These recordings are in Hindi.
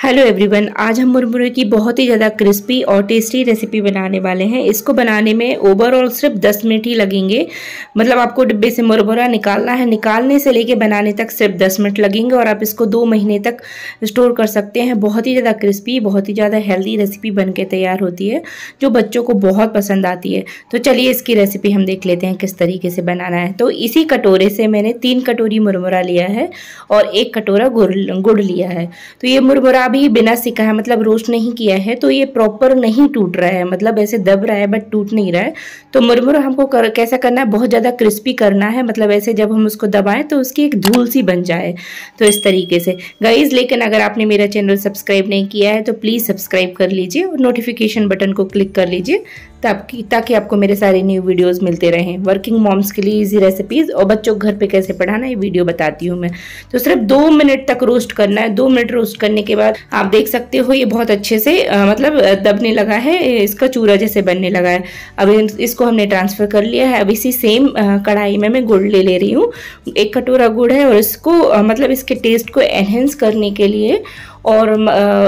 हेलो एवरीवन आज हम मुरमुरे की बहुत ही ज़्यादा क्रिस्पी और टेस्टी रेसिपी बनाने वाले हैं। इसको बनाने में ओवरऑल सिर्फ़ 10 मिनट ही लगेंगे। मतलब आपको डिब्बे से मुरमुरा निकालना है, निकालने से लेके बनाने तक सिर्फ़ 10 मिनट लगेंगे और आप इसको दो महीने तक स्टोर कर सकते हैं। बहुत ही ज़्यादा क्रिस्पी बहुत ही ज़्यादा हेल्दी रेसिपी बन तैयार होती है, जो बच्चों को बहुत पसंद आती है। तो चलिए इसकी रेसिपी हम देख लेते हैं किस तरीके से बनाना है। तो इसी कटोरे से मैंने तीन कटोरी मुरमुरा लिया है और एक कटोरा गुड़ लिया है। तो ये मुरमुरा अभी बिना सिका है मतलब रोस्ट नहीं किया है तो ये प्रॉपर नहीं टूट रहा है। मतलब ऐसे दब रहा है बट टूट नहीं रहा है। तो मुरमुरा हमको कर, कैसा करना है बहुत ज़्यादा क्रिस्पी करना है। मतलब ऐसे जब हम उसको दबाएँ तो उसकी एक धूल सी बन जाए तो इस तरीके से। गाइज़ लेकिन अगर आपने मेरा चैनल सब्सक्राइब नहीं किया है तो प्लीज़ सब्सक्राइब कर लीजिए और नोटिफिकेशन बटन को क्लिक कर लीजिए। ताकि ताकि आपको मेरे सारे न्यू वीडियोस मिलते रहें। वर्किंग मॉम्स के लिए इजी रेसिपीज़ और बच्चों को घर पे कैसे पढ़ाना ये वीडियो बताती हूँ मैं। तो सिर्फ़ दो मिनट तक रोस्ट करना है। दो मिनट रोस्ट करने के बाद आप देख सकते हो ये बहुत अच्छे से आ, मतलब दबने लगा है। इसका चूरा जैसे बनने लगा है। अब इसको हमने ट्रांसफ़र कर लिया है। अब इसी सेम कढ़ाई में मैं गुड़ ले ले रही हूँ। एक कटोरा गुड़ है और इसको मतलब इसके टेस्ट को एनहेंस करने के लिए और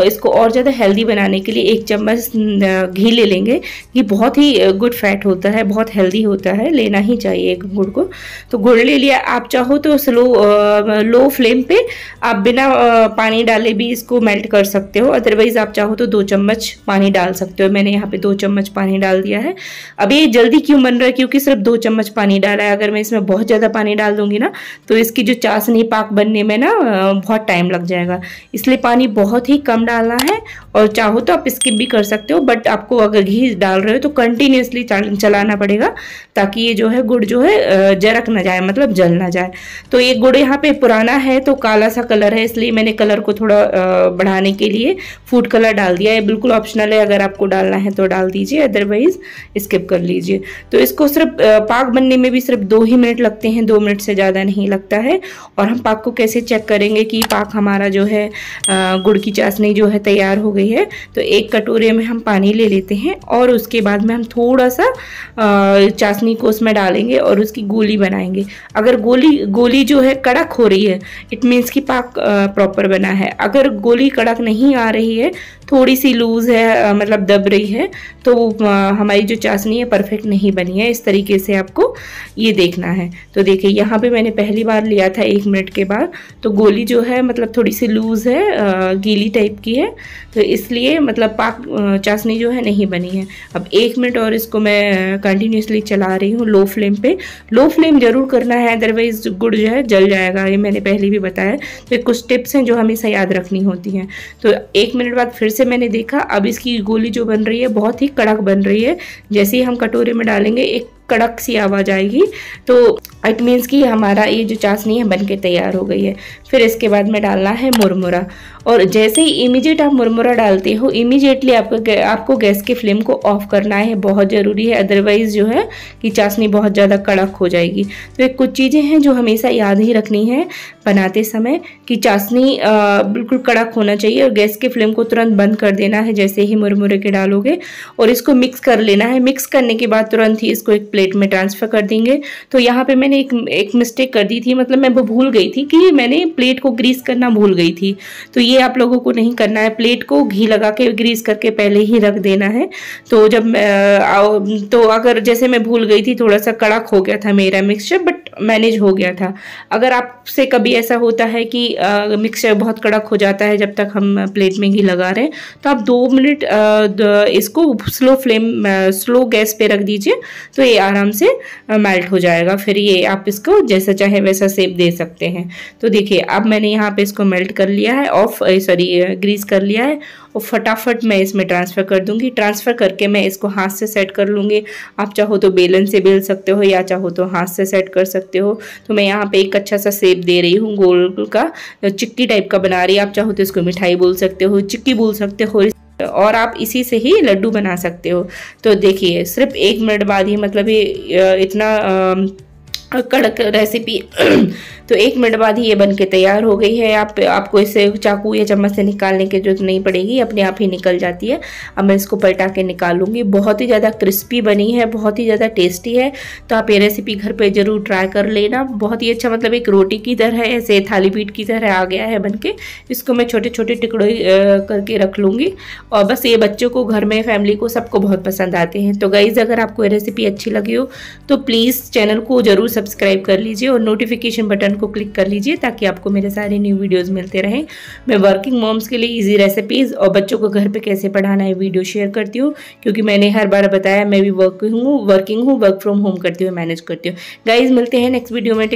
इसको और ज़्यादा हेल्दी बनाने के लिए एक चम्मच घी ले लेंगे। ये बहुत ही गुड फैट होता है, बहुत हेल्दी होता है, लेना ही चाहिए एक गुड़ को। तो गुड़ ले लिया। आप चाहो तो स्लो लो फ्लेम पे आप बिना पानी डाले भी इसको मेल्ट कर सकते हो। अदरवाइज़ आप चाहो तो दो चम्मच पानी डाल सकते हो। मैंने यहाँ पे दो चम्मच पानी डाल दिया है। अब ये जल्दी क्यों बन रहा है? क्योंकि सिर्फ़ दो चम्मच पानी डाला है। अगर मैं इसमें बहुत ज़्यादा पानी डाल दूँगी ना तो इसकी जो चाशनी पाक बनने में ना बहुत टाइम लग जाएगा। इसलिए पानी पानी बहुत ही कम डालना है और चाहो तो आप स्किप भी कर सकते हो बट आपको अगर घी डाल रहे हो तो कंटिन्यूसली चलाना पड़ेगा ताकि ये जो है गुड़ जो है जरक ना जाए मतलब जल ना जाए। तो ये गुड़ यहाँ पे पुराना है तो काला सा कलर है, इसलिए मैंने कलर को थोड़ा बढ़ाने के लिए फ़ूड कलर डाल दिया है। बिल्कुल ऑप्शनल है, अगर आपको डालना है तो डाल दीजिए अदरवाइज़ स्किप कर लीजिए। तो इसको सिर्फ़ पाक बनने में भी सिर्फ़ दो ही मिनट लगते हैं, दो मिनट से ज़्यादा नहीं लगता है। और हम पाक को कैसे चेक करेंगे कि पाक हमारा जो है गुड़ की चाशनी जो है तैयार हो गई है। तो एक कटोरे में हम पानी ले लेते हैं और उसके बाद में हम थोड़ा सा चाशनी को उसमें डालेंगे और उसकी गोली बनाएँगे। अगर गोली गोली जो है कड़क हो रही है इट मीन्स कि पाक प्रॉपर बना है। अगर गोली कड़क नहीं आ रही है थोड़ी सी लूज़ है मतलब दब रही है तो हमारी जो चाशनी है परफेक्ट नहीं बनी है। इस तरीके से आपको ये देखना है। तो देखिए, यहाँ पे मैंने पहली बार लिया था एक मिनट के बाद। तो गोली जो है मतलब थोड़ी सी लूज़ है गीली टाइप की है तो इसलिए मतलब पाक चाशनी जो है नहीं बनी है। अब एक मिनट और इसको मैं कंटिन्यूसली चला रही हूँ लो फ्लेम पे। लो फ्लेम ज़रूर करना है अदरवाइज़ गुड़ जो है जल जाएगा, ये मैंने पहले भी बताया। तो कुछ टिप्स हैं जो हमेशा याद रखनी होती हैं। तो एक मिनट बाद फिर से मैंने देखा, अब इसकी गोली जो बन रही है, बहुत ही कड़क बन रही है। जैसे ही हम कटोरे में डालेंगे, एक कड़क सी आवाज़ आएगी। तो इट मीन्स कि हमारा ये जो चाशनी है, बनके तैयार हो गई है। फिर इसके बाद में डालना है मुरमुरा। और जैसे ही इमीजिएट आप मुरमुरा डालते हो इमीजिएटली आपको आपको गैस की फ्लेम को ऑफ़ करना है। बहुत ज़रूरी है अदरवाइज़ जो है कि चाशनी बहुत ज़्यादा कड़क हो जाएगी। तो एक कुछ चीज़ें हैं जो हमेशा याद ही रखनी है बनाते समय कि चाशनी बिल्कुल कड़क होना चाहिए और गैस की फ्लेम को तुरंत बंद कर देना है, जैसे ही मुरमुरे के डालोगे। और इसको मिक्स कर लेना है। मिक्स करने के बाद तुरंत ही इसको एक प्लेट में ट्रांसफ़र कर देंगे। तो यहाँ पे मैंने एक एक मिस्टेक कर दी थी मतलब मैं वो भूल गई थी कि मैंने प्लेट को ग्रीस करना भूल गई थी। तो ये आप लोगों को नहीं करना है। प्लेट को घी लगा के ग्रीस करके पहले ही रख देना है। तो जब तो अगर जैसे मैं भूल गई थी, थोड़ा सा कड़क हो गया था मेरा मिक्सचर बट मैनेज हो गया था। अगर आपसे कभी ऐसा होता है कि मिक्सचर बहुत कड़क हो जाता है जब तक हम प्लेट में घी लगा रहे हैं तो आप दो मिनट इसको स्लो फ्लेम स्लो गैस पे रख दीजिए। तो ये आराम से मेल्ट हो जाएगा। फिर ये आप इसको जैसा चाहे वैसा सेप दे सकते हैं। तो देखिए, अब मैंने यहाँ पे इसको मेल्ट कर लिया है ऑफ़ सॉरी ग्रीस कर लिया है और फटाफट मैं इसमें ट्रांसफ़र कर दूँगी। ट्रांसफ़र करके मैं इसको हाथ से सेट कर लूँगी। आप चाहो तो बेलन से बेल सकते हो या चाहो तो हाथ से सेट कर सकते हो। तो मैं यहाँ पे एक अच्छा सा सेप दे रही हूँ, गोल का चिक्की टाइप का बना रही है। आप चाहो तो इसको मिठाई बोल सकते हो, चिक्की बोल सकते हो। और आप इसी से ही लड्डू बना सकते हो। तो देखिए, सिर्फ़ एक मिनट बाद ही मतलब ये इतना कड़क रेसिपी तो एक मिनट बाद ही ये बन के तैयार हो गई है। आप, आपको इसे चाकू या चम्मच से निकालने की ज़रूरत नहीं पड़ेगी। अपने आप ही निकल जाती है। अब मैं इसको पलटा के निकालूँगी। बहुत ही ज़्यादा क्रिस्पी बनी है, बहुत ही ज़्यादा टेस्टी है। तो आप ये रेसिपी घर पे ज़रूर ट्राई कर लेना। बहुत ही अच्छा मतलब एक रोटी की तरह ऐसे थाली पीट की तरह आ गया है बन के इसको मैं छोटे छोटे टुकड़े करके रख लूँगी। और बस ये बच्चों को, घर में फैमिली को सबको बहुत पसंद आते हैं। तो गाइज़ अगर आपको ये रेसिपी अच्छी लगी हो तो प्लीज़ चैनल को ज़रूर सब्सक्राइब कर लीजिए और नोटिफिकेशन बटन को क्लिक कर लीजिए ताकि आपको मेरे सारे न्यू वीडियोस मिलते रहें। मैं वर्किंग मॉम्स के लिए इजी रेसिपीज़ और बच्चों को घर पे कैसे पढ़ाना है वीडियो शेयर करती हूँ, क्योंकि मैंने हर बार बताया मैं भी वर्किंग हूँ वर्किंग हूँ वर्क फ्रॉम होम करती हूँ मैनेज करती हूँ। गाइज़ मिलते हैं नेक्स्ट वीडियो में